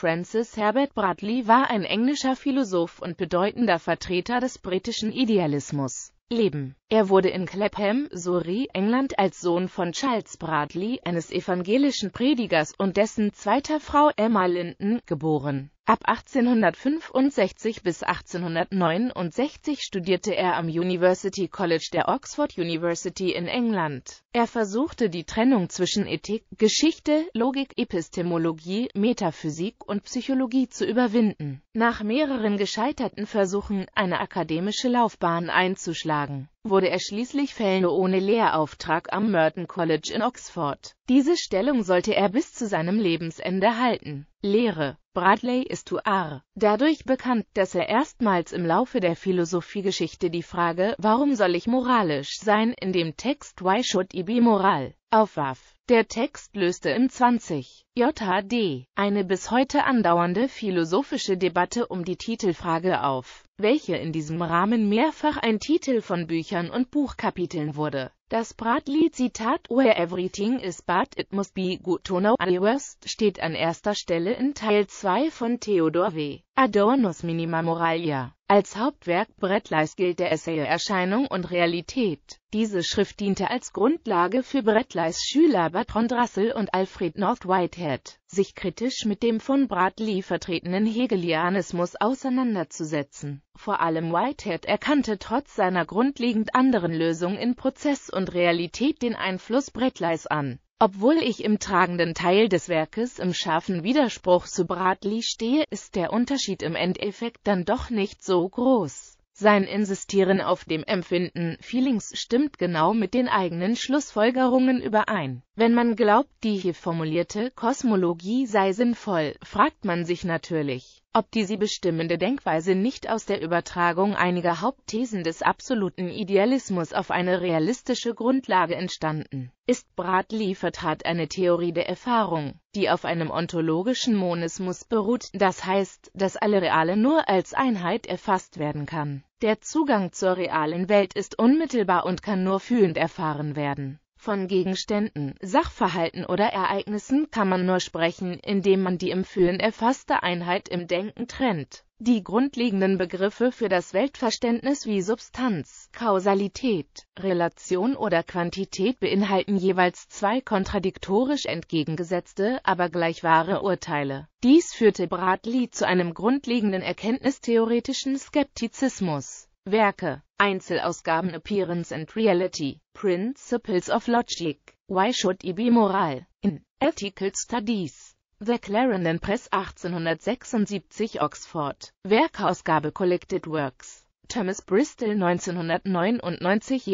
Francis Herbert Bradley war ein englischer Philosoph und bedeutender Vertreter des britischen Idealismus. Leben Er wurde in Clapham, Surrey, England als Sohn von Charles Bradley, eines evangelischen Predigers und dessen zweiter Frau Emma Linden, geboren. Ab 1865 bis 1869 studierte er am University College der Oxford University in England. Er versuchte die Trennung zwischen Ethik, Geschichte, Logik, Epistemologie, Metaphysik und Psychologie zu überwinden. Nach mehreren gescheiterten Versuchen, eine akademische Laufbahn einzuschlagen, wurde er schließlich Fellow ohne Lehrauftrag am Merton College in Oxford. Diese Stellung sollte er bis zu seinem Lebensende halten. Lehre Bradley ist Tuar dadurch bekannt, dass er erstmals im Laufe der Philosophiegeschichte die Frage »Warum soll ich moralisch sein?« in dem Text »Why should I be moral?« aufwarf. Der Text löste im 20. JHD eine bis heute andauernde philosophische Debatte um die Titelfrage auf, welche in diesem Rahmen mehrfach ein Titel von Büchern und Buchkapiteln wurde. Das Bradley-Zitat »Where everything is bad, it must be good to know the worst« steht an erster Stelle in Teil 2 von Theodor W. Adornos Minima Moralia. Als Hauptwerk Brettleys gilt der Essay Erscheinung und Realität. Diese Schrift diente als Grundlage für Brettleys Schüler Bertrand Russell und Alfred North Whitehead, sich kritisch mit dem von Bradley vertretenen Hegelianismus auseinanderzusetzen. Vor allem Whitehead erkannte trotz seiner grundlegend anderen Lösung in Prozess und Realität den Einfluss Brettleys an. Obwohl ich im tragenden Teil des Werkes im scharfen Widerspruch zu Bradley stehe, ist der Unterschied im Endeffekt dann doch nicht so groß. Sein Insistieren auf dem Empfinden Feelings stimmt genau mit den eigenen Schlussfolgerungen überein. Wenn man glaubt, die hier formulierte Kosmologie sei sinnvoll, fragt man sich natürlich, ob die sie bestimmende Denkweise nicht aus der Übertragung einiger Hauptthesen des absoluten Idealismus auf eine realistische Grundlage entstanden ist. Bradley vertrat eine Theorie der Erfahrung, die auf einem ontologischen Monismus beruht, das heißt, dass alle Reale nur als Einheit erfasst werden kann. Der Zugang zur realen Welt ist unmittelbar und kann nur fühlend erfahren werden. Von Gegenständen, Sachverhalten oder Ereignissen kann man nur sprechen, indem man die im Fühlen erfasste Einheit im Denken trennt. Die grundlegenden Begriffe für das Weltverständnis wie Substanz, Kausalität, Relation oder Quantität beinhalten jeweils zwei kontradiktorisch entgegengesetzte, aber gleich wahre Urteile. Dies führte Bradley zu einem grundlegenden erkenntnistheoretischen Skeptizismus. Werke Einzelausgaben Appearance and Reality, Principles of Logic, Why Should I Be Moral, in Ethical Studies, The Clarendon Press 1876 Oxford, Werkausgabe Collected Works, Thomas Bristol 1999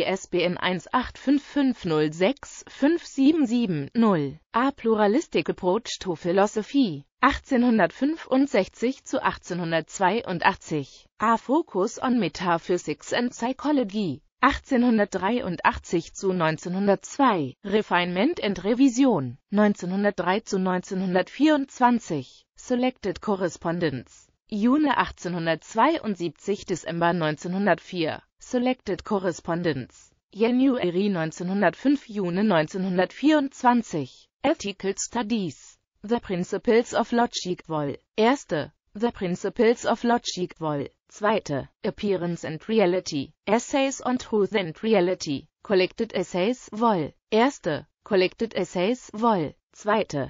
ISBN 1855065770 A Pluralistic Approach to Philosophy 1865 zu 1882 A Focus on Metaphysics and Psychology. 1883 zu 1902 Refinement and Revision. 1903 zu 1924 Selected Correspondence. Juni 1872 Dezember 1904 Selected Correspondence. January 1905 Juni 1924 Ethical Studies The Principles of Logic Vol. 1. The Principles of Logic Vol. 2. Appearance and Reality. Essays on Truth and Reality. Collected Essays Vol. 1. Collected Essays Vol. 2.